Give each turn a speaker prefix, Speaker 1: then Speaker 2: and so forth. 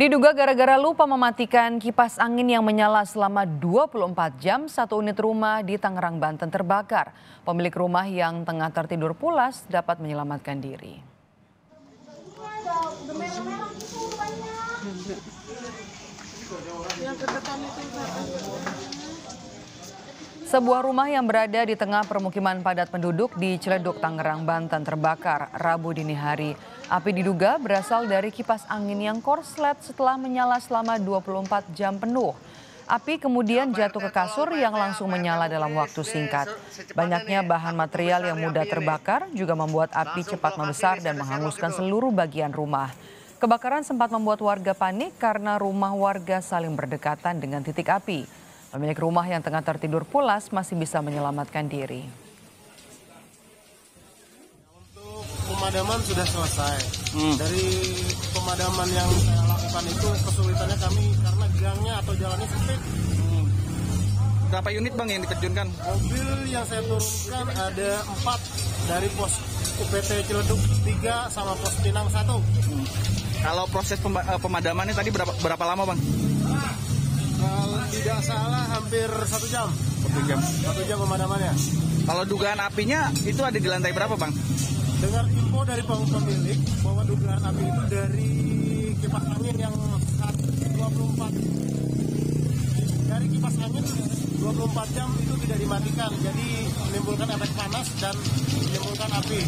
Speaker 1: Diduga gara-gara lupa mematikan kipas angin yang menyala selama 24 jam, satu unit rumah di Tangerang, Banten terbakar. Pemilik rumah yang tengah tertidur pulas dapat menyelamatkan diri. Sebuah rumah yang berada di tengah permukiman padat penduduk di Ciledug, Tangerang, Banten terbakar Rabu dini hari. Api diduga berasal dari kipas angin yang korslet setelah menyala selama 24 jam penuh. Api kemudian jatuh ke kasur yang langsung menyala dalam waktu singkat. Banyaknya bahan material yang mudah terbakar juga membuat api cepat membesar dan menghanguskan seluruh bagian rumah. Kebakaran sempat membuat warga panik karena rumah warga saling berdekatan dengan titik api. Pemilik rumah yang tengah tertidur pulas masih bisa menyelamatkan diri.
Speaker 2: Untuk pemadaman sudah selesai. Hmm. Dari pemadaman yang saya lakukan itu kesulitannya kami karena gangnya atau jalannya sempit. Hmm.
Speaker 3: Berapa unit bang yang diterjunkan?
Speaker 2: Mobil yang saya turunkan ada empat dari pos UPT Ciledug tiga sama pos Pinang satu. Hmm.
Speaker 3: Kalau proses eh, pemadamannya tadi berapa, berapa lama bang?
Speaker 2: Tidak salah hampir satu jam.
Speaker 3: Satu jam.
Speaker 2: Satu jam pemadamannya.
Speaker 3: Kalau dugaan apinya itu ada di lantai berapa bang?
Speaker 2: Dengar info dari pemilik bahwa dugaan api itu dari kipas angin yang 24 dari kipas angin 24 jam itu tidak dimatikan jadi menimbulkan efek panas dan menimbulkan api.